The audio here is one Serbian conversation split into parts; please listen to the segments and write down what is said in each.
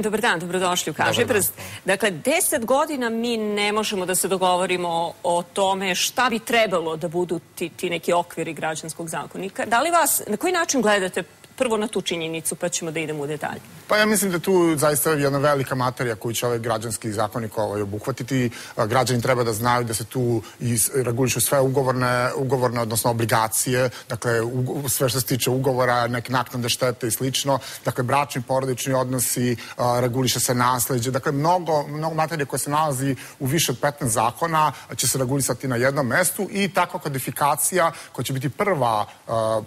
Dobar dan, dobrodošli u Kaži prst. Dakle, deset godina mi ne možemo da se dogovorimo o tome šta bi trebalo da budu ti, ti neki okviri građanskog zakonika. Da li vas, na koji način gledate prvo na tu činjenicu, pa ćemo da idemo u detalje. Pa ja mislim da tu zaista je jedna velika materija koju će ovaj građanski zakonik ovaj obuhvatiti. Građani treba da znaju da se tu regulišu sve ugovorne, ugovorne odnosno obligacije, dakle sve što se tiče ugovora, neke naknade štete i slično, dakle bračni porodični odnosi, reguliše se nasleđe, dakle mnogo, mnogo materije koje se nalazi u više od 15 zakona će se regulisati na jednom mestu i takva kodifikacija koja će biti prva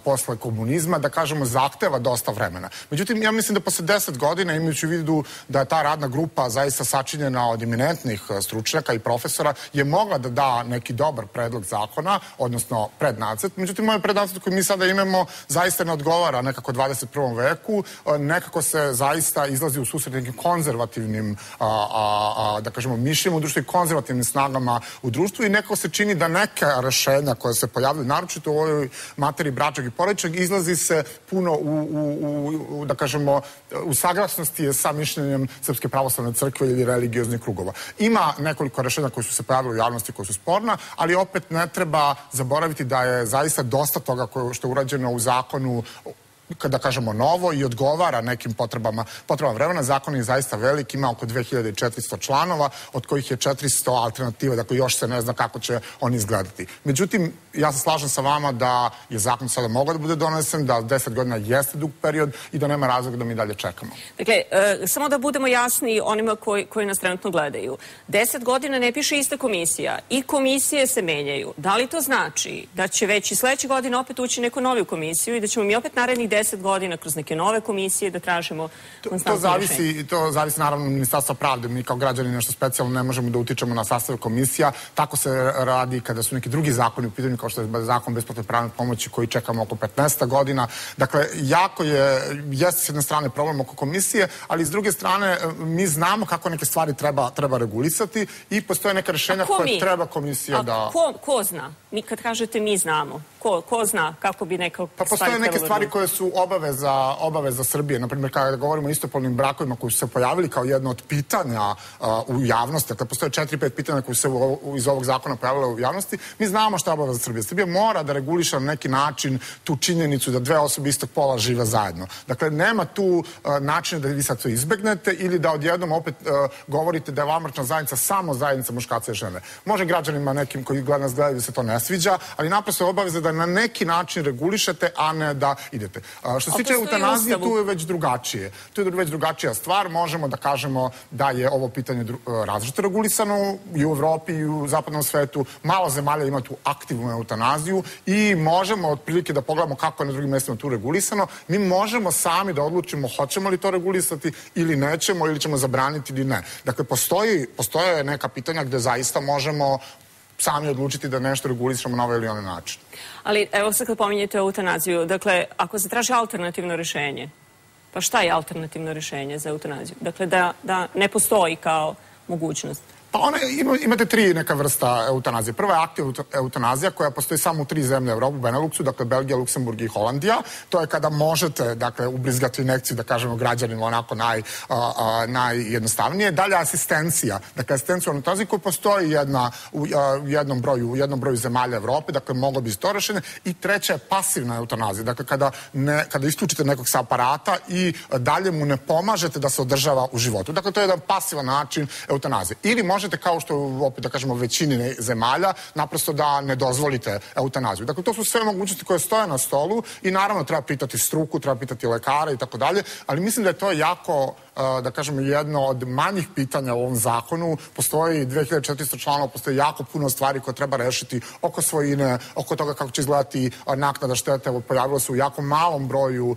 posle komunizma, da kažemo zahtev zahteva dosta vremena. Međutim, ja mislim da posle deset godina, imajući u vidu da je ta radna grupa zaista sačinjena od eminentnih e, stručnjaka i profesora, je mogla da da neki dobar predlog zakona, odnosno prednacet. Međutim, ovaj prednacet koji mi sada imamo zaista ne odgovara nekako 21. veku, e, nekako se zaista izlazi u susret nekim konzervativnim, a, a, a, da kažemo, mišljima u društvu i konzervativnim snagama u društvu i nekako se čini da neka rešenja koja se pojavljaju, naročito u ovoj materiji bračnog i porodičnog, izlazi se puno u da kažemo, u saglasnosti je sa mišljenjem Srpske pravoslavne crkve ili religioznih krugova. Ima nekoliko rešenja koje su se pojavile u javnosti koje su sporna, ali opet ne treba zaboraviti da je zaista dosta toga što je urađeno u zakonu kada kažemo novo i odgovara nekim potrebama, potrebama vremena. Zakon je zaista velik, ima oko 2400 članova, od kojih je 400 alternativa, dakle još se ne zna kako će on izgledati. Međutim, ja se slažem sa vama da je zakon sada mogao da bude donesen, da 10 godina jeste dug period i da nema razloga da mi dalje čekamo. Dakle, e, samo da budemo jasni onima koji, koji nas trenutno gledaju. 10 godina ne piše ista komisija i komisije se menjaju. Da li to znači da će već i sledeće godine opet ući neku novu komisiju i da ćemo mi opet narednih 10 godina kroz neke nove komisije da tražimo konstantno to zavisi. To zavisi naravno Ministarstva pravde. Mi kao građani nešto specijalno ne možemo da utičemo na sastav komisija. Tako se radi kada su neki drugi zakoni u pitanju kao što je zakon besplatne pravne pomoći koji čekamo oko 15 godina. Dakle, jako je, jeste s jedne strane problem oko komisije, ali s druge strane mi znamo kako neke stvari treba, treba regulisati i postoje neka rešenja koje mi? treba komisija A da... Ko, ko zna? Mi kad kažete mi znamo, ko, ko zna kako bi neka Pa postoje neke stvari koje su obaveza, obaveza Srbije. Naprimjer, kada govorimo o istopolnim brakovima koji su se pojavili kao jedno od pitanja uh, u javnosti, dakle, postoje četiri, pet pitanja koji se u, u, iz ovog zakona pojavile u javnosti, mi znamo šta je obaveza Srbije. Srbija mora da reguliša na neki način tu činjenicu da dve osobe istog pola žive zajedno. Dakle, nema tu uh, načina da vi sad to izbegnete ili da odjednom opet uh, govorite da je vamrčna zajednica samo zajednica muškaca i žene. Može građanima nekim koji nas gledaju da se to ne sviđa, ali naprosto je obaveza da na neki način regulišete, a ne da idete. Uh, što se tiče eutanazije, tu je već drugačije. Tu je već drugačija stvar. Možemo da kažemo da je ovo pitanje uh, različito regulisano i u Evropi i u zapadnom svetu. Malo zemalja ima tu aktivnu eutanaziju i možemo otprilike da pogledamo kako je na drugim mestima tu regulisano. Mi možemo sami da odlučimo hoćemo li to regulisati ili nećemo ili ćemo zabraniti ili ne. Dakle, postoji, postoje neka pitanja gde zaista možemo sami odlučiti da nešto regulišemo na ovaj ili onaj način. Ali evo sad kad pominjete eutanaziju, dakle, ako se traži alternativno rešenje, pa šta je alternativno rešenje za eutanaziju? Dakle, da, da ne postoji kao mogućnost. Pa one, ima, imate tri neka vrsta eutanazije. Prva je aktiv eutanazija koja postoji samo u tri zemlje Evropu, Beneluxu, dakle Belgija, Luksemburg i Holandija. To je kada možete, dakle, ubrizgati inekciju, da kažemo, građanima onako naj, a, a, najjednostavnije. Dalje asistencija, dakle, asistencija u eutanaziji koja postoji jedna, u, a, jednom broju, u jednom broju zemalja Evrope, dakle, moglo bi to rešenje. I treća je pasivna eutanazija, dakle, kada, ne, kada isključite nekog sa aparata i dalje mu ne pomažete da se održava u životu. Dakle, to je jedan pasivan način eutanazije. Ili možete, kao što opet da kažemo većini zemalja, naprosto da ne dozvolite eutanaziju. Dakle, to su sve mogućnosti koje stoje na stolu i naravno treba pitati struku, treba pitati lekara i tako dalje, ali mislim da je to jako da kažemo, jedno od manjih pitanja u ovom zakonu. Postoji 2400 članova, postoji jako puno stvari koje treba rešiti oko svojine, oko toga kako će izgledati naknada štete. Evo, pojavilo se u jako malom broju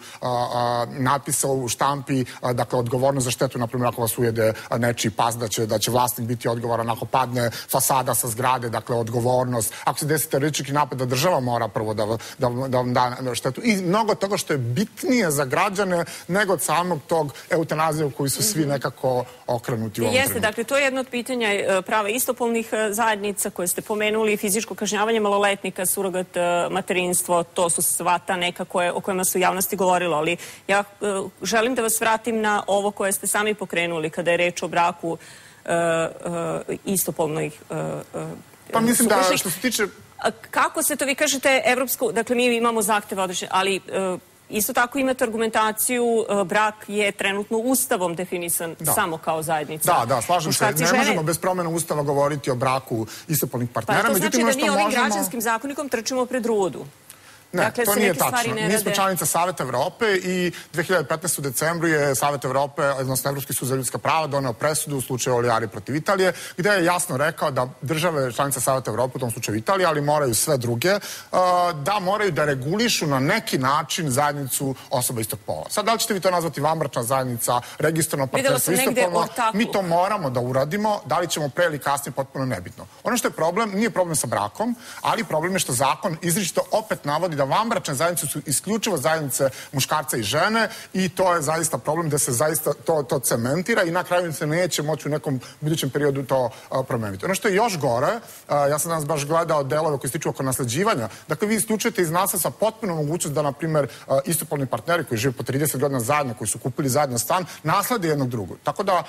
natpisa u štampi, dakle, odgovornost za štetu, na primjer, ako vas ujede nečiji pas, da će, da će vlasnik biti odgovoran ako padne fasada sa zgrade, dakle, odgovornost. Ako se desi teroristički napad, da država mora prvo da, da, da vam da štetu. I mnogo toga što je bitnije za građane nego od samog tog eutanazije u koji su svi nekako okrenuti u ovom Jeste, dakle, to je jedno od pitanja e, prava istopolnih e, zajednica koje ste pomenuli, fizičko kažnjavanje maloletnika, surogat e, materinstvo, to su sva ta neka koje, o kojima su javnosti govorilo, ali ja želim da vas vratim na ovo koje ste sami pokrenuli kada je reč o braku istopolnih Pa mislim da što se tiče Kako se to, vi kažete, evropsko, dakle mi imamo zahteve određene, ali isto tako imate argumentaciju, e, brak je trenutno ustavom definisan Da. samo kao zajednica. Da, da, slažem se. Ne žene. možemo bez promjena ustava govoriti o braku istopolnih Pa partnera. to znači Međutim, da mi što ovim možemo... građanskim zakonikom trčimo pred rudu. Ne, Dakle, to nije tačno. ne Mi smo članica Saveta Evrope i 2015. u decembru je Savet Evrope, odnosno Evropski sud za ljudska prava, doneo presudu u slučaju Olijari protiv Italije, gde je jasno rekao da države članice Saveta Evrope, u tom slučaju Italije, ali moraju sve druge, uh, da moraju da regulišu na neki način zajednicu osoba istog pola. Sad, da li ćete vi to nazvati vanbračna zajednica, registrovano Videla partnerstvo istopolno, ortakluk. mi to moramo da uradimo, da li ćemo pre ili kasnije potpuno nebitno. Ono što je problem, nije problem sa brakom, ali problem je što zakon izričito opet navodi da vanbračne zajednice su isključivo zajednice muškarca i žene i to je zaista problem da se zaista to, to cementira i na kraju se neće moći u nekom budućem periodu to promeniti. Ono što je još gore, ja sam danas baš gledao delove koji se tiču oko nasleđivanja, dakle vi isključujete iz nasljedstva potpuno mogućnost da, na primer, a, istopolni partneri koji žive po 30 godina zajedno, koji su kupili zajedno stan, naslede jednog drugog. Tako da,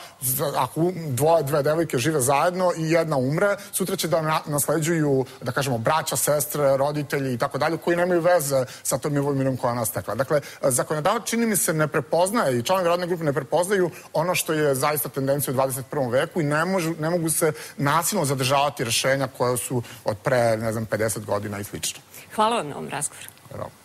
ako dvoje, dve devojke žive zajedno i jedna umre, sutra će da na, nasleđuju, da kažemo, braća, sestre, roditelji i tako dalje, koji nemaju veze sa tom imovinom koja nas tekla. Dakle, zakonodavac čini mi se ne prepoznaje i članovi radne grupe ne prepoznaju ono što je zaista tendencija u 21. veku i ne, možu, ne mogu se nasilno zadržavati rešenja koja su od pre, ne znam, 50 godina i slično. Hvala vam na ovom razgovoru. Evo.